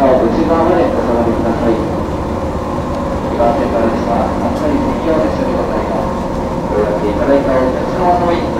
なお内側までお下がりください。2番線からですが、あっさり席をお召し上げくださご予約いただいたお客様様に